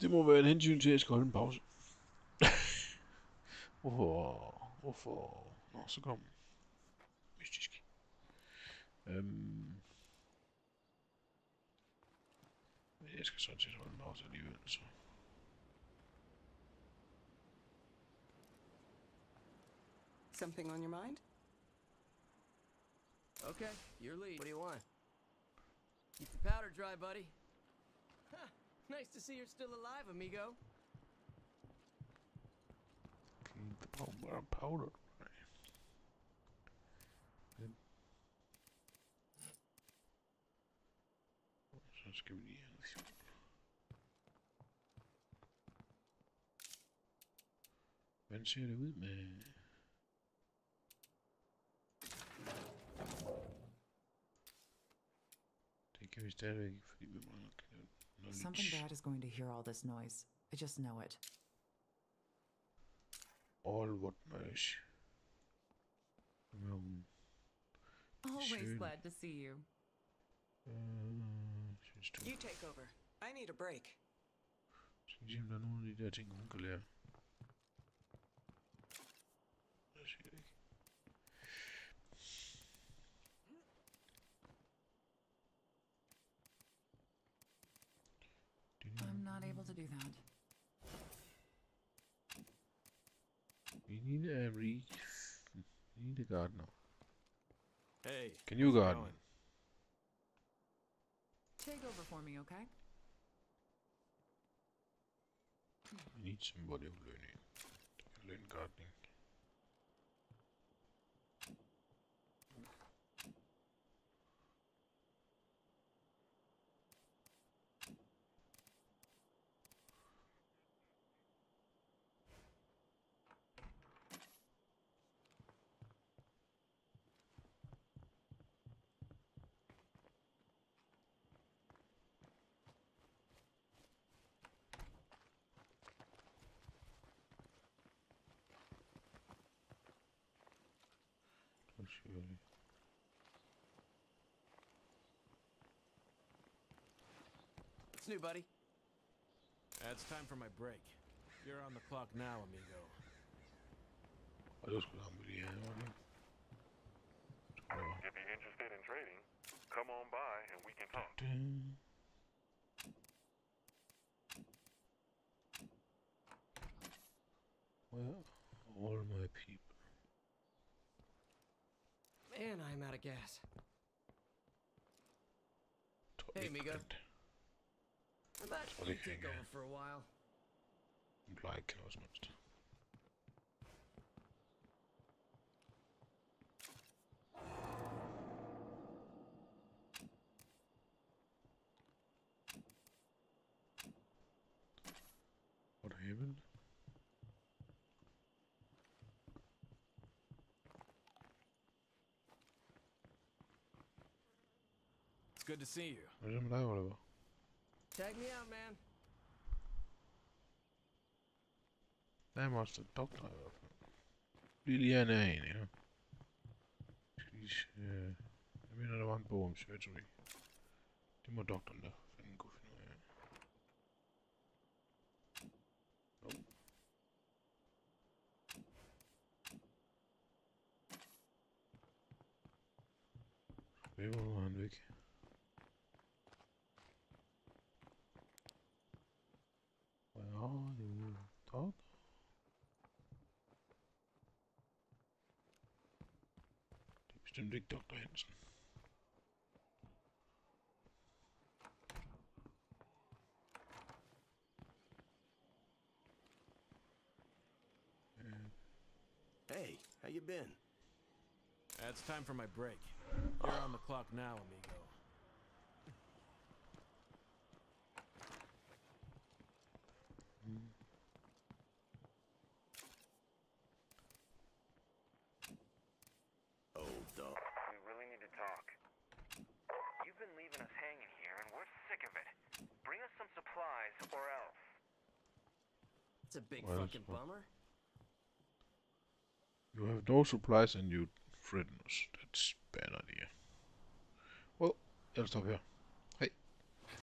Det må være et hensyn til, at jeg skal holde en pause. Hvorfor? Hvorfor? Nå, så kom. Mystisk. Øhm. Men jeg skal sådan set holde en pause alligevel, så. Something on your mind? Okay, your lead. What do you want? Keep the powder dry, buddy. Nice to see you're still alive, amigo. Keep the powder, ser det ud med... Det kan vi stadigvæk fordi vi mangler Something bad is going to hear all this noise. I just know it. All what mercy. Um, Always Schön. glad to see you. synes du? You take over. I need a break. Skal vi se, om der nogle need a re... Need a gardener. Hey. Can you how's it garden? going? Take over for me, okay? We need somebody who learn it. Learn gardening. Selvfølgelig. What's new, buddy? Uh, it's time for my break. You're on the clock now, amigo. Og det var sgu da ham, vi lige havde, var det ikke? Tror jeg. If you're interested in trading, come on by and we can talk. Dun. Where are all my people? Man, I'm out of gas. Hey, amigo. Toiletbrand. I thought What you'd you take over for a while. Like eller sådan noget. What happened? It's good to see you. Hvad det med dig, Oliver? Tag me out, man. Der er Monster Doctor i hvert fald. Lige lige her nær en, ja. Skal lige se, øh, Jeg mener, der var en bog om surgery. Det er bestemt ikke Dr. Hansen. Hey, how you been? It's time for my break. You're on the clock now, amigo. Old dog. We really need to talk. You've been leaving us hanging here, and we're sick of it. Bring us some supplies, or else. It's a big Well, fucking bummer. You have no supplies and you threaten us. That's bad idea. Well, jeg stop her.